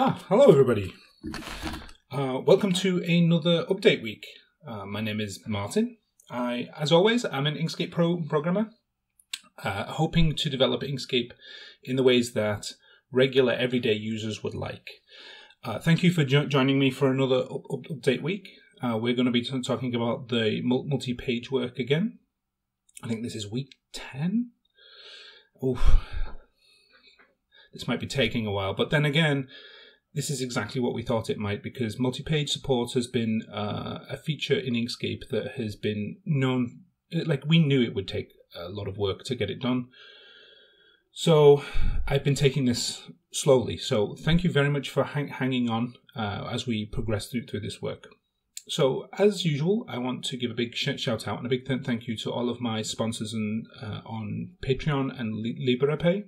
Ah, hello everybody. Uh, welcome to another update week. Uh, my name is Martin. I, as always, I'm an Inkscape Pro programmer, uh, hoping to develop Inkscape in the ways that regular everyday users would like. Uh, thank you for jo- joining me for another up- up- update week. Uh, we're going to be talking about the multi-page work again. I think this is week ten. Oof. This might be taking a while, but then again, this is exactly what we thought it might because multi-page support has been uh, a feature in Inkscape that has been known. Like we knew it would take a lot of work to get it done. So I've been taking this slowly. So thank you very much for hang- hanging on uh, as we progress through through this work. So as usual, I want to give a big sh- shout out and a big th- thank you to all of my sponsors and uh, on Patreon and Li- Liberapay.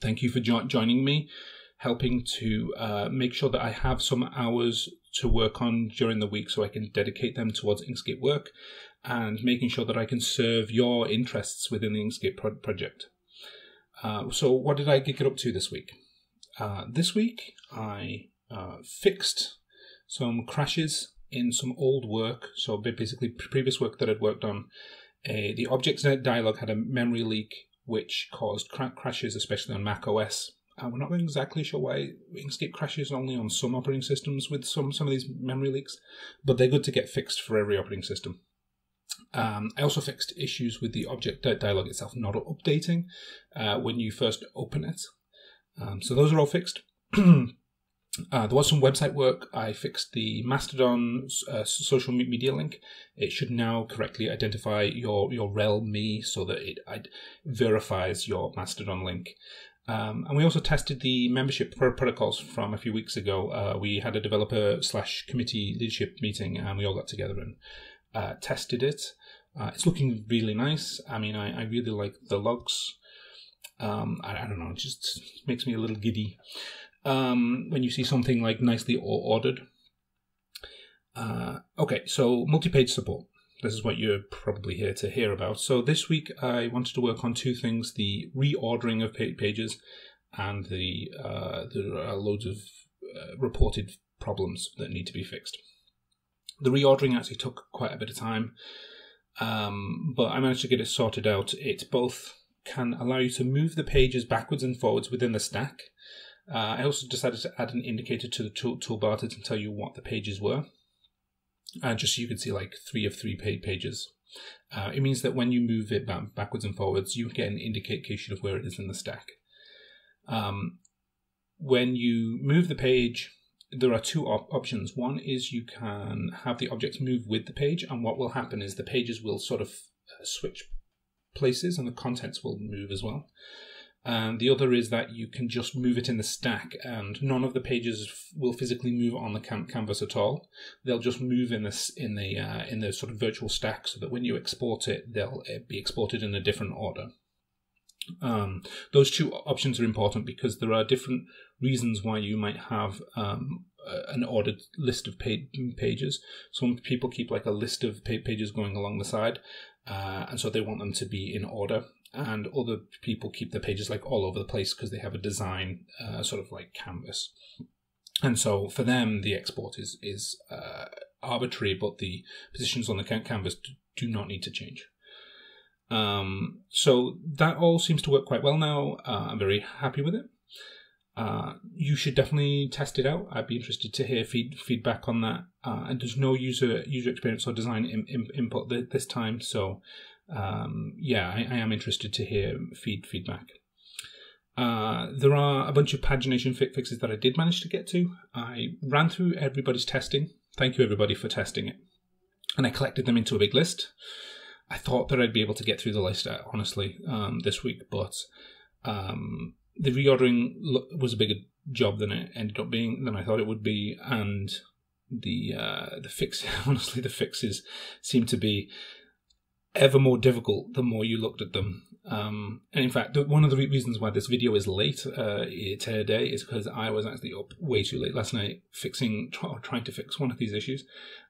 Thank you for jo- joining me, helping to uh, make sure that I have some hours to work on during the week so I can dedicate them towards Inkscape work and making sure that I can serve your interests within the Inkscape pro- project. Uh, so, what did I get up to this week? Uh, this week, I uh, fixed some crashes in some old work. So, basically, previous work that I'd worked on. The objects dialog had a memory leak which caused cra- crashes, especially on Mac OS. Uh, we're not exactly sure why Inkscape crashes only on some operating systems with some, some of these memory leaks, but they're good to get fixed for every operating system. Um, I also fixed issues with the object dialog itself not updating uh, when you first open it. Um, so those are all fixed. uh, there was some website work. I fixed the Mastodon uh, social media link. It should now correctly identify your your rel me so that it verifies your Mastodon link. Um, and we also tested the membership protocols from a few weeks ago. Uh, we had a developer slash committee leadership meeting, and we all got together and uh, tested it. Uh, it's looking really nice. I mean, I, I really like the logs. Um, I, I, don't know, it just makes me a little giddy um, when you see something like nicely ordered. Uh, okay, so multi-page support. This is what you're probably here to hear about. So this week I wanted to work on two things: the reordering of pages, and the uh, there are loads of uh, reported problems that need to be fixed. The reordering actually took quite a bit of time, um, but I managed to get it sorted out. It both can allow you to move the pages backwards and forwards within the stack. Uh, I also decided to add an indicator to the tool, toolbar to tell you what the pages were, uh, just so you can see like three of three pages. Uh, it means that when you move it back, backwards and forwards, you get an indication of where it is in the stack. Um, when you move the page, there are two op- options. One is you can have the objects move with the page, and what will happen is the pages will sort of uh, switch places and the contents will move as well. And the other is that you can just move it in the stack, and none of the pages f- will physically move on the cam- canvas at all. They'll just move in this in the uh, in the sort of virtual stack, so that when you export it, they'll uh, be exported in a different order. Um, those two options are important because there are different reasons why you might have um, an ordered list of pages. Some people keep like a list of pages going along the side, uh, and so they want them to be in order. And other people keep the pages like all over the place because they have a design uh, sort of like canvas. And so for them, the export is is uh, arbitrary, but the positions on the canvas do not need to change. Um, so that all seems to work quite well now. Uh, I'm very happy with it. Uh, you should definitely test it out. I'd be interested to hear feed, feedback on that. Uh, and there's no user user experience or design in, in, input th- this time, so um, yeah, I, I, am interested to hear feed feedback. Uh, there are a bunch of pagination fix fixes that I did manage to get to. I ran through everybody's testing. Thank you everybody for testing it, and I collected them into a big list. I thought that I'd be able to get through the list honestly um, this week, but um, the reordering was a bigger job than it ended up being than I thought it would be, and the uh, the fix honestly the fixes seem to be ever more difficult the more you looked at them. Um, and in fact, one of the reasons why this video is late uh, today is because I was actually up way too late last night fixing, try, trying to fix one of these issues,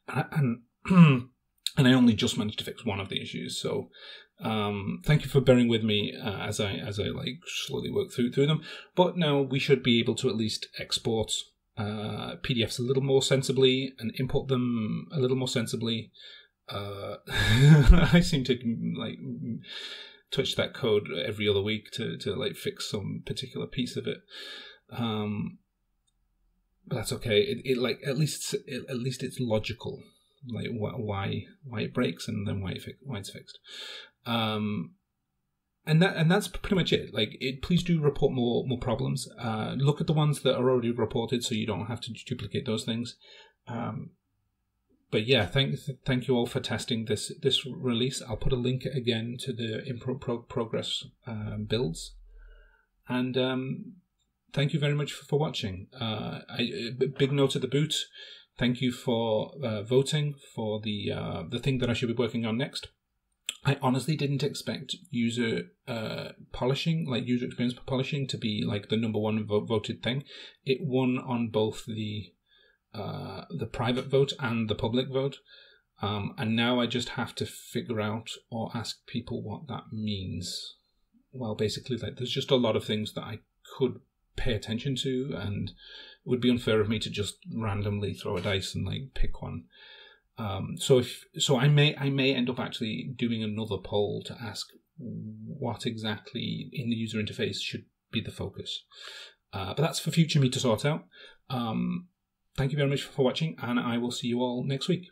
and and I only just managed to fix one of the issues. So um, thank you for bearing with me uh, as I as I like slowly work through through them. But now we should be able to at least export uh, PDFs a little more sensibly and import them a little more sensibly. Uh, I seem to like touch that code every other week to to like fix some particular piece of it. Um, but that's okay. It, it like at least it, at least it's logical, like wh- why why it breaks and then why it fi- why it's fixed. Um, and that and that's pretty much it. Like, it, please do report more more problems. Uh, look at the ones that are already reported, so you don't have to duplicate those things. Um, but yeah, thank thank you all for testing this this release. I'll put a link again to the in pro- pro- progress um, builds, and um, thank you very much for, for watching. Uh, I, big note at the boot. Thank you for uh, voting for the uh, the thing that I should be working on next. I honestly didn't expect user uh, polishing, like user experience polishing, to be like the number one vote- voted thing. It won on both the uh, the private vote and the public vote, um, and now I just have to figure out or ask people what that means. Well, basically, like there's just a lot of things that I could pay attention to, and it would be unfair of me to just randomly throw a dice and like pick one. Um, so if so, I may I may end up actually doing another poll to ask what exactly in the user interface should be the focus. Uh, but that's for future me to sort out. Um, thank you very much for watching, and I will see you all next week.